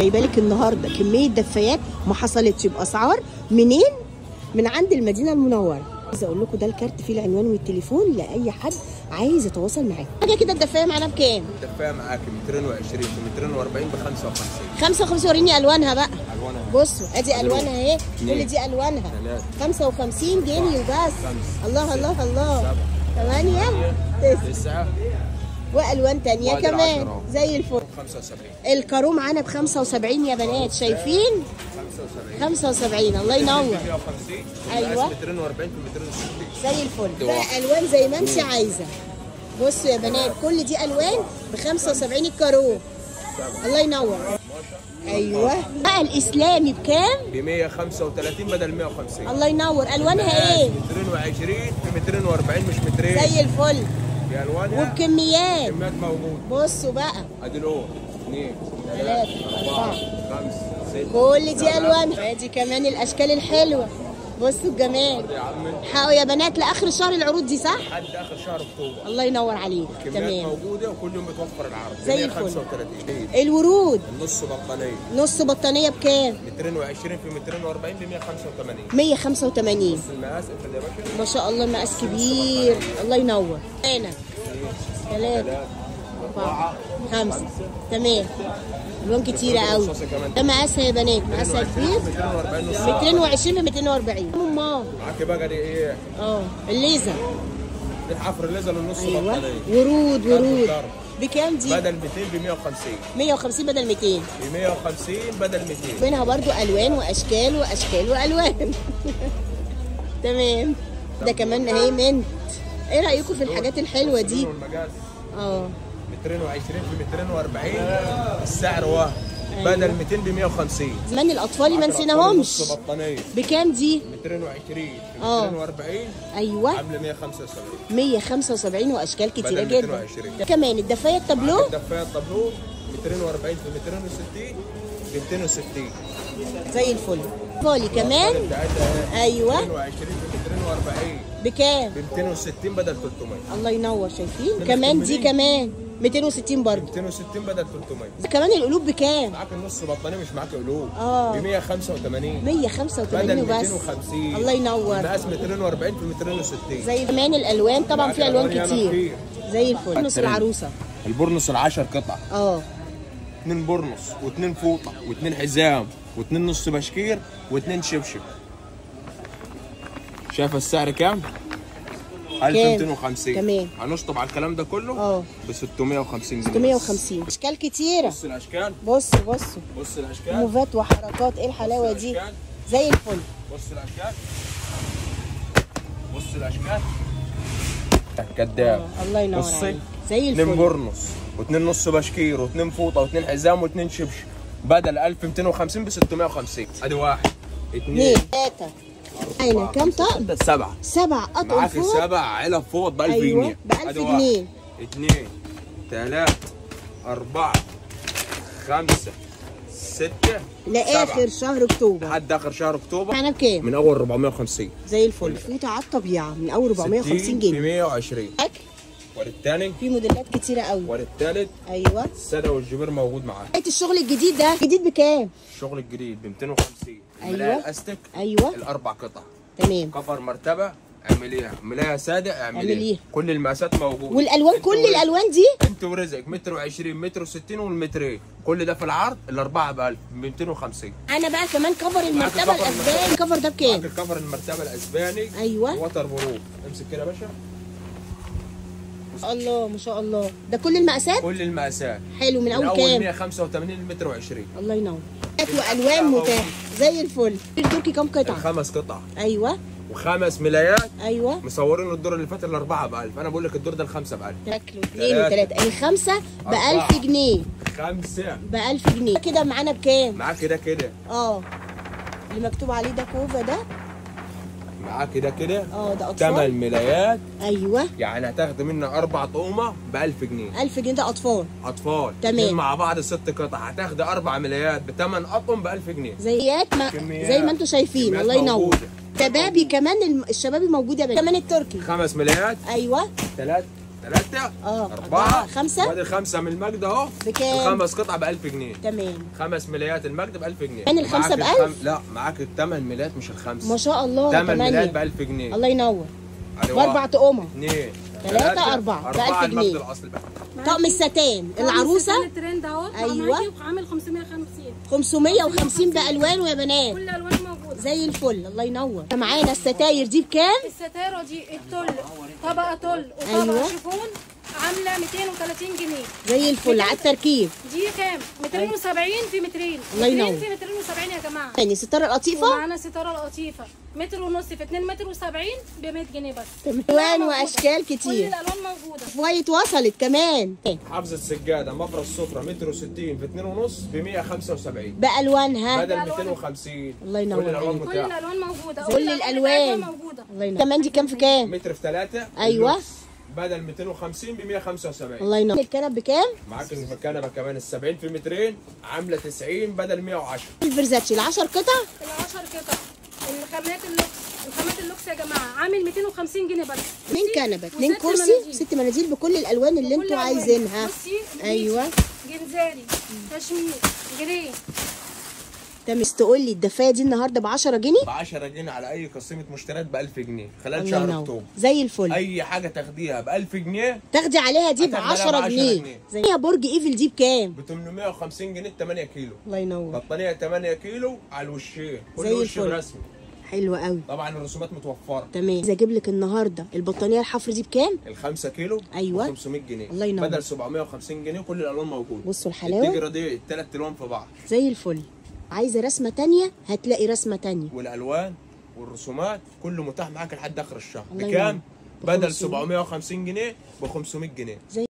جايبة لك النهارده كمية دفايات ما حصلتش بأسعار. منين؟ من عند المدينة المنورة. عايزة أقول لكم ده الكارت فيه العنوان والتليفون لأي حد عايز يتواصل معاكم. حاجة كده الدفاية معانا بكام؟ الدفاية معاك 220 في 240 ب 55 55 وريني ألوانها بقى. ألوانها. بصوا أدي ألوانها أهي. كل دي ألوانها. ثلاثة. 55 جنيه وبس. الله الله الله. سبعة. ثمانية. تسعة. تسعة. وألوان تانية وأدي كمان. زي الفل. 75 الكارو معانا ب 75 يا بنات شايفين؟ 75 75 الله ينور. 150 أيوة. 240 في 260 زي الفل. بقى. ألوان زي ما انت عايزة. بصوا يا بنات كل دي ألوان ب 75 الكارو الله ينور. أيوه. بقى الإسلامي بكام؟ ب 135 بدل 150 الله ينور. ألوانها إيه؟ 220 في 240 مش مترين. زي الفل. في ألوانها؟ وبكميات كميات موجود بصوا بقى. ادي الأول اثنين. ثلاثة، أربعة. أربعة. خمسة. ستة. كل دي. الوان ادي كمان الأشكال الحلوة. بصوا الجمال. حقوا يا بنات لآخر الشهر العروض دي صح؟ لحد آخر شهر أكتوبر. الله ينور عليك. تمام. موجودة وكل يوم بتوفر العرض. زي الفل. 135 الورود. النص بطانية. نص بطانية بكام؟ 220 في 240 ب 185 185 نص المقاس يا باشا ما شاء الله مقاس كبير. الله ينور. هنا ثلاثة أربعة خمسة. تمام. ألوان كتيرة قوي ده مقاسها يا بنات مقاسها كبير. 240 نص 220 ب 240 أمال. معاك بقى دي إيه؟ آه الليزر. دي حفر ليزر النص أيوه. بطانيه ورود ورود. بكام دي؟ بدل 200 ب 150 150 بدل 200 ب 150 بدل 200 منها برضو ألوان وأشكال وأشكال وألوان. تمام. ده كمان اهي منت إيه رأيكم في الحاجات الحلوة دي؟ والمقاس؟ آه 220 في 240 السعر واحد. بدل 200 ب 150 زمان الأطفال ما نسيناهمش. بطانية. بكام دي؟ 220 في آه. 240 أيوه. عاملة 175 175 وأشكال كتيرة جدا. 220. كمان الدفاية التابلو؟ الدفايه الطابلو 240 في 260 ب 260 زي الفل. فولي كمان؟ أيوه. 220 في 240 بكام؟ ب 260 بدل 300 الله ينور شايفين؟ كمان دي كمان. 260 برضه. 260 بدل 300 كمان القلوب بكام؟ معاك النص بطانيه مش معاك قلوب. آه. ب 185 185 بدل وبس. 250 الله ينور. مقاس 240 في 260 زي كمان الألوان طبعا في ألوان كتير. زي الفل. نص العروسة. البورنوس العشر قطع. آه. اتنين بورنوس واتنين فوطة واتنين حزام واتنين نص بشكير واتنين شبشب. شايف السعر كام؟ 1250 تمام. هنشطب على الكلام ده كله؟ آه. ب 650 جنيه. 650 أشكال كتيرة. بص الأشكال. بصوا بصوا بص الأشكال. موفات وحركات. إيه الحلاوة بص دي. زي الفل. بص الأشكال. بص الأشكال. كداب. آه، الله ينور. عليك. زي اتنين الفل بورنوس واتنين نص بشكير واتنين فوطة واتنين حزام واتنين شبشب. بدل 1250 ب 650 أدي واحد. اتنين. اثنين. ثلاثة أين كم طقم؟ سبعة. سبع أطقم معاك فوق. سبع علب فوط ب 1000 أيوة، جنيه. ب 1000 أدي واحد. جنيه. اتنين تلاتة أربعة خمسة ستة لآخر سبعة. شهر أكتوبر. لحد آخر شهر أكتوبر؟ معنا بكام؟ من أول 450 زي الفل. فوطة على الطبيعة من أول 450 في جنيه 120 أكل؟ والتاني في موديلات كتيرة قوي. والتالت أيوه. السادة والجبير موجود لقيت الشغل الجديد ده جديد بكام؟ الشغل الجديد ب 250 أيوة. الملاية الاستك أيوه. الأربع قطع. تمام. كفر مرتبة اعمليها. ملاية سادة اعمليها. كل المقاسات موجودة. والألوان انت كل ورزقك. الألوان دي؟ انت ورزقك متر و20 متر و60 والمترين كل ده في العرض؟ الأربعة ب 1000 ب 250 أنا بقى كمان كفر المرتبة كفر الأسباني. الكفر ده بكام؟ الكفر المرتبة الأسباني. أيوه. وتر بروف امسك كده يا باشا. الله ما شاء الله. ده كل المقاسات؟ كل المقاسات. حلو. من من أول أول كام؟ 185 لمتر و20 الله ينور. وألوان متاحه زي الفل. التركي كام قطعة؟ خمس قطع. أيوه. وخمس ملايات. أيوه. مصورين الدور اللي فات الأربعة ب 1000 أنا بقول لك الدور ده الخمسة ب 1000 شكله اثنين. وثلاثه الخمسة ب أربعة. 1000 جنيه. خمسة. ب 1000 جنيه. كده معانا بكام؟ معاك ده كده. آه. اللي مكتوب عليه ده كوفا ده. معاك ده كده. آه ده أطفال؟ ملايات. أيوه. يعني هتاخد منه أربع طقمه ب 1000 جنيه. 1000 جنيه ده أطفال. أطفال. تمام. مع بعض ست قطع. هتاخد أربع ملايات بثمان أطقم ب 1000 جنيه. زيات ما. زي ما أنتم شايفين. الله ينور. شبابي كمان الشبابي موجود يا بنات كمان التركي. خمس ملايات. أيوه. ثلاث ثلاثة آه. أربعة. خمسة. وادي الخمسة من المجد أهو بكام؟ الخمس قطع ب 1000 جنيه تمام خمس ملايات المجد ب 1000 جنيه يعني الخمسة معاك بألف؟ لا معاك الثمان ملايات مش الخمسة ما شاء الله ثمان ملايات ب تمانية 1000 جنيه الله ينور بأربع واحد، تقومة اثنين ثلاثة، أربعة، ب أربعة 1000 المجد جنيه. طقم الستان العروسة الترند أهو أيوة. أيوة. عامل 550 550 بألوانه يا بنات كل موجوده زي الفل الله ينور. معانا الستاير دي بكام؟ الستاره دي التل طبقة تل وطبقة أيوة. شيفون عاملة 230 جنيه. زي الفل على التركيب. دي كام؟ 270 في مترين. الله ينور. في مترين و70 يا جماعة. يعني ستارة لطيفة ومعانا ستاره لطيفه متر ونص في 2 متر و70 ب 100 جنيه بس. ألوان موجودة. وأشكال كل كتير الالوان موجوده وايت وصلت كمان. حافظة سجادة مفرش سفرة متر و60 في 2 ونص ب 175 بألوانها. بدل ألوان. 250 الله ينور كل الألوان عليك. كل الألوان موجودة. كل الألوان. موجودة. الله ينور. كمان دي كام في كام؟ متر في 3 أيوة. بدل 250 ب 175 الله ينور. الكنب بكام؟ معاك الكنبة كمان ال 70 في مترين. عاملة 90 بدل 110 الفرزاتشي ال 10 قطع؟ ال10 قطع. الخامات اللوكس الخامات اللوكس يا جماعة عامل 250 جنيه بس. اتنين كنبه اتنين وست كرسي. ست مناديل بكل الألوان اللي أنتوا. عايزينها. أيوه. جنزاري كشمير جري. تمام تقول لي الدفاية دي النهارده ب 10 جنيه؟ ب 10 جنيه على أي قسيمة مشتريات ب 1000 جنيه. خلال شهر أكتوبر. زي الفل. أي حاجة تاخديها ب 1000 جنيه تاخدي عليها دي ب هتاخدي عليها 10 ب 10 جنيه. جنيه. زي يا برج إيفل دي بكام؟ ب 850 جنيه 8 كيلو. الله ينور. بطانية 8 كيلو على الوشين. كل وش. برسمي حلو قوي. طبعا الرسومات متوفرة. تمام. عايزة أجيب لك النهارده البطانية الحفر دي بكام؟ ال 5 كيلو أيوة. 500 جنيه. الله ينور. بدل 750 جنيه كل الألوان موجودة. بصوا الحلاوة. التجره دي الثلاث ألوان في بعض. زي الفل. عايزة رسمة تانية؟ هتلاقي رسمة تانية. والألوان والرسومات كله متاح معاك لحد آخر الشهر. بكام؟ بدل 500. 750 جنيه ب 500 جنيه. زي